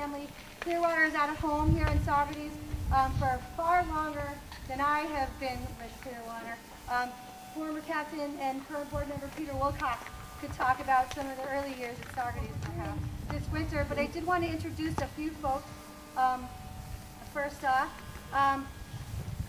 family. Clearwater is at a home here in Saugerties um, for far longer than I have been with Clearwater. Um, former captain and current board member Peter Wilcox could talk about some of the early years at Saugerties perhaps this winter, but I did want to introduce a few folks. Um, first off, um,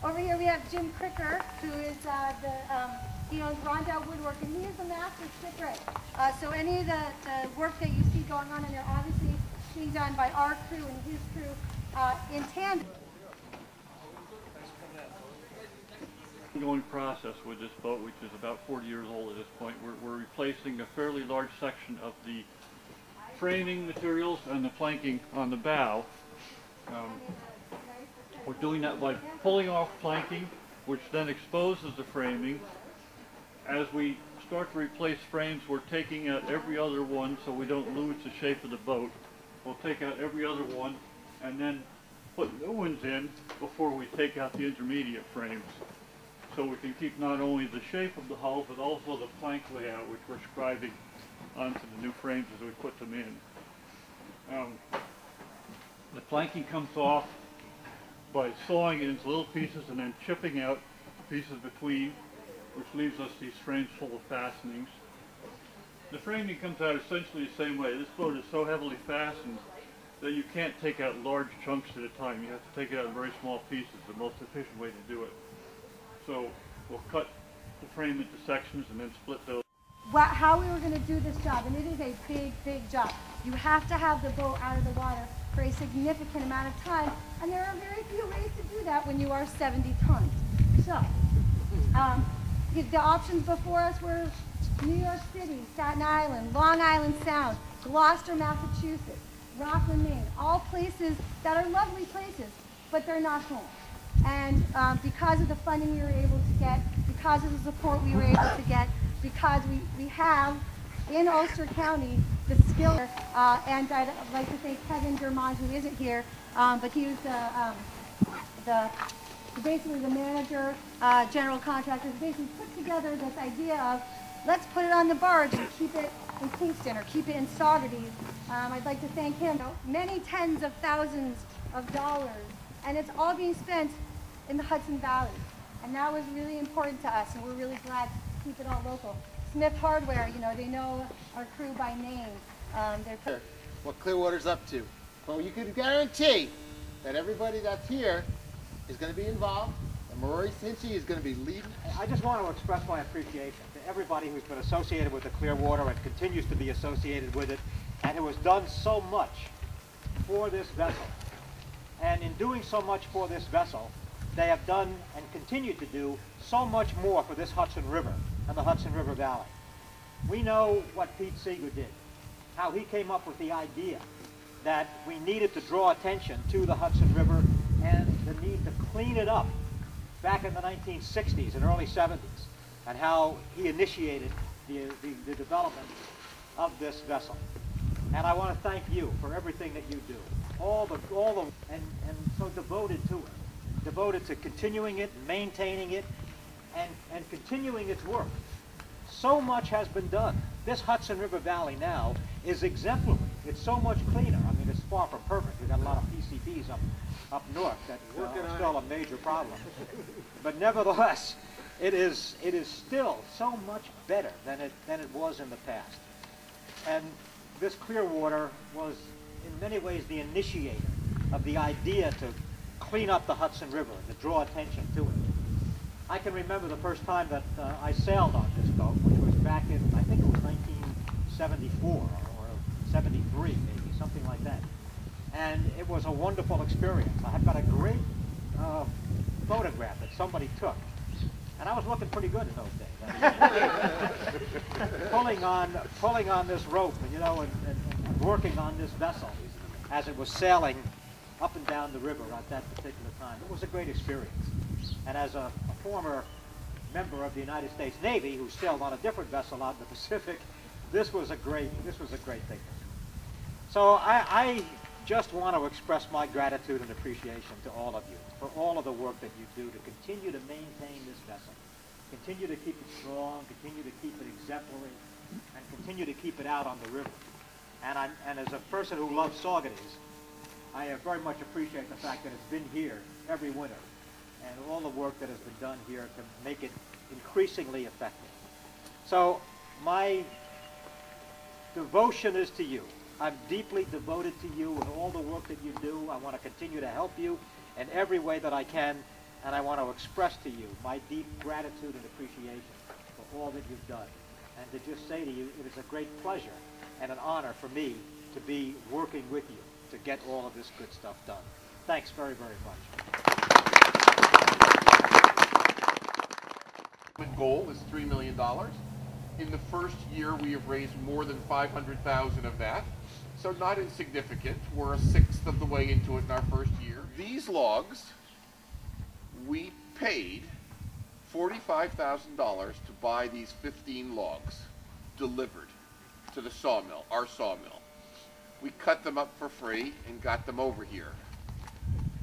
over here we have Jim Kricker, who is uh, the, um, he owns Rondout Woodwork, and he is the master shipwright. Uh, so any of the, the work that you see going on in there, obviously being done by our crew and his crew uh, in tandem. Ongoing process with this boat, which is about 40 years old at this point. We're, we're replacing a fairly large section of the framing materials and the planking on the bow. Um, we're doing that by pulling off planking, which then exposes the framing. As we start to replace frames, we're taking out every other one so we don't lose the shape of the boat. We'll take out every other one and then put new ones in before we take out the intermediate frames so we can keep not only the shape of the hull, but also the plank layout, which we're scribing onto the new frames as we put them in. Um, the planking comes off by sawing it into little pieces and then chipping out pieces between, which leaves us these frames full of fastenings. The framing comes out essentially the same way. This boat is so heavily fastened that you can't take out large chunks at a time. You have to take it out in very small pieces, the most efficient way to do it. So we'll cut the frame into sections and then split those. Wha- how we were going to do this job, and it is a big, big job. You have to have the boat out of the water for a significant amount of time, and there are very few ways to do that when you are 70 tons. So, um, the options before us were New York City, Staten Island, Long Island Sound, Gloucester, Massachusetts, Rockland, Maine, all places that are lovely places, but they're not home. And um, because of the funding we were able to get, because of the support we were able to get, because we, we have in Ulster County the skill, uh, and I'd like to thank Kevin Dermond, who isn't here, um, but he was the, um, the basically the manager, uh, general contractor, basically put together this idea of let's put it on the barge and keep it in Kingston or keep it in Saugerties. Um, I'd like to thank him. Many tens of thousands of dollars, and it's all being spent in the Hudson Valley. And that was really important to us, and we're really glad to keep it all local. Smith Hardware, you know, they know our crew by name. Um, they're what Clearwater's up to. Well, you can guarantee that everybody that's here is going to be involved, and Maurice Hinchey is going to be leading. I just want to express my appreciation to everybody who's been associated with the Clearwater and continues to be associated with it, and who has done so much for this vessel. And in doing so much for this vessel, they have done and continue to do so much more for this Hudson River and the Hudson River Valley. We know what Pete Seeger did, how he came up with the idea that we needed to draw attention to the Hudson River and the need to clean it up back in the 1960s and early 70s, and how he initiated the, the, the development of this vessel. And I want to thank you for everything that you do, all the, all the, and, and so devoted to it, devoted to continuing it, maintaining it, and, and continuing its work. So much has been done. This Hudson River Valley now is exemplary. It's so much cleaner. I mean, it's far from perfect. We've got a lot of PCBs up, up north that uh, are still a major problem. but nevertheless, it is, it is still so much better than it, than it was in the past. And this Clearwater was in many ways the initiator of the idea to clean up the Hudson River, to draw attention to it. I can remember the first time that uh, I sailed on this boat, which was back in, I think it was 1974 or, or 73 maybe, something like that. And it was a wonderful experience. I have got a great uh, photograph that somebody took. And I was looking pretty good in those days. pulling on, pulling on this rope, you know, and, and, and working on this vessel as it was sailing up and down the river at that particular time. It was a great experience. And as a, a former member of the United States Navy who sailed on a different vessel out in the Pacific, this was a great, this was a great thing. So I, I just want to express my gratitude and appreciation to all of you for all of the work that you do to continue to maintain this vessel, continue to keep it strong, continue to keep it exemplary, and continue to keep it out on the river. And, I, and as a person who loves Saugerties, I uh, very much appreciate the fact that it's been here every winter and all the work that has been done here to make it increasingly effective. So my devotion is to you. I'm deeply devoted to you and all the work that you do. I want to continue to help you in every way that I can, and I want to express to you my deep gratitude and appreciation for all that you've done. And to just say to you, it is a great pleasure and an honor for me to be working with you to get all of this good stuff done. Thanks very, very much. goal is $3 million. In the first year, we have raised more than 500,000 of that. So not insignificant. We're a sixth of the way into it in our first year. These logs, we paid $45,000 to buy these 15 logs delivered to the sawmill, our sawmill. We cut them up for free and got them over here.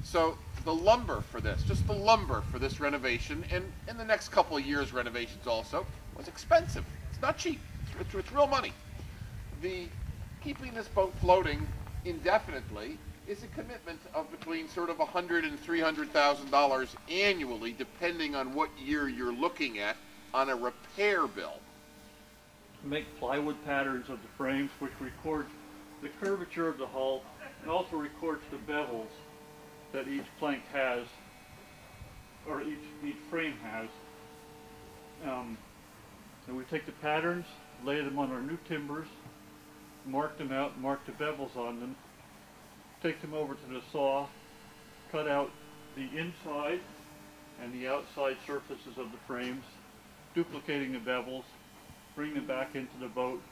So the lumber for this, just the lumber for this renovation, and in the next couple of years renovations also, was expensive. It's not cheap. It's, it's, it's real money. The keeping this boat floating indefinitely is a commitment of between sort of a hundred and three hundred thousand dollars annually, depending on what year you're looking at on a repair bill. Make plywood patterns of the frames, which records the curvature of the hull and also records the bevels that each plank has, or each, each frame has. Um, and we take the patterns, lay them on our new timbers, mark them out, mark the bevels on them, take them over to the saw, cut out the inside and the outside surfaces of the frames, duplicating the bevels, bring them back into the boat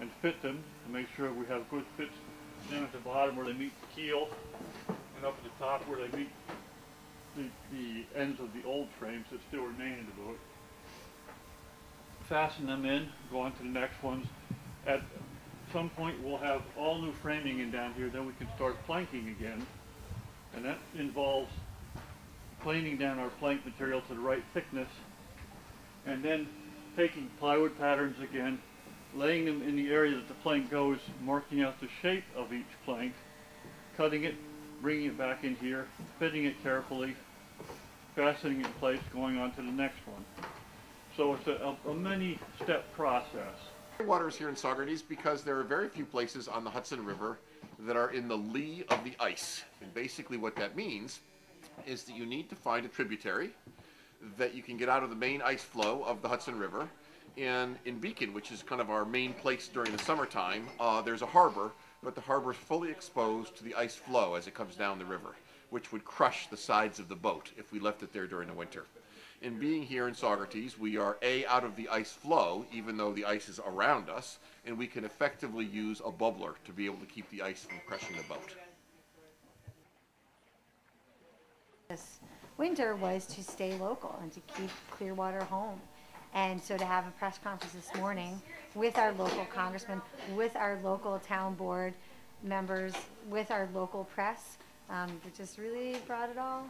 and fit them to make sure we have good fits down at the bottom where they meet the keel and up at the top where they meet the, the ends of the old frames that still remain in the boat. Fasten them in, go on to the next ones. At some point we'll have all new framing in down here, then we can start planking again. And that involves planing down our plank material to the right thickness and then taking plywood patterns again, laying them in the area that the plank goes, marking out the shape of each plank, cutting it, bringing it back in here, fitting it carefully, fastening it in place, going on to the next one. So it's a, a, a many-step process. Waters here in Saugerties because there are very few places on the Hudson River that are in the lee of the ice. And basically what that means is that you need to find a tributary that you can get out of the main ice flow of the Hudson River. And in Beacon, which is kind of our main place during the summertime, uh, there's a harbor, but the harbor is fully exposed to the ice flow as it comes down the river, which would crush the sides of the boat if we left it there during the winter. In being here in Saugerties, we are A, out of the ice flow, even though the ice is around us, and we can effectively use a bubbler to be able to keep the ice from crushing the boat. this winter was to stay local and to keep Clearwater home. And so to have a press conference this morning with our local congressman, with our local town board members, with our local press, um, it just really brought it all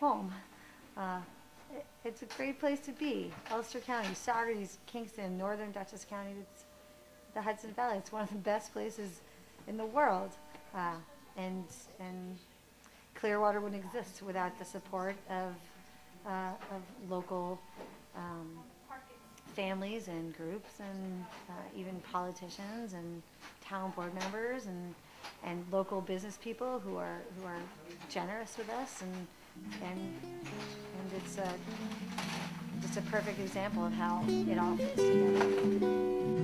home. Uh, it, it's a great place to be. Ulster County, Saugerties, Kingston, Northern Dutchess County, it's the Hudson Valley. It's one of the best places in the world. Uh, and, and Clearwater wouldn't exist without the support of, uh, of local um, families and groups and uh, even politicians and town board members and and local business people who are who are generous with us and and and it's a just a perfect example of how it all fits together.